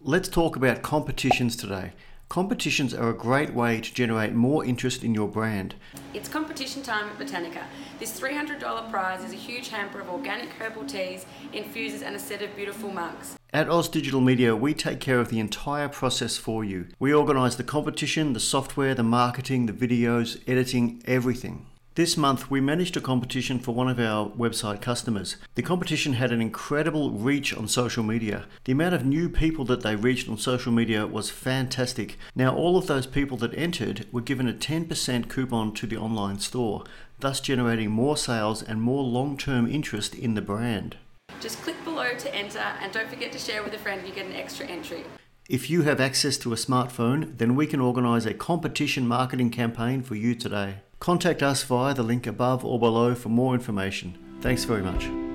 Let's talk about competitions today. Competitions are a great way to generate more interest in your brand. It's competition time at Botanica. This $300 prize is a huge hamper of organic herbal teas, infusers, and a set of beautiful mugs. At Aus Digital Media, we take care of the entire process for you. We organise the competition, the software, the marketing, the videos, editing, everything. This month, we managed a competition for one of our website customers. The competition had an incredible reach on social media. The amount of new people that they reached on social media was fantastic. Now, all of those people that entered were given a 10% coupon to the online store, thus generating more sales and more long term interest in the brand. Just click below to enter and don't forget to share with a friend, you get an extra entry. If you have access to a smartphone, then we can organise a competition marketing campaign for you today. Contact us via the link above or below for more information. Thanks very much.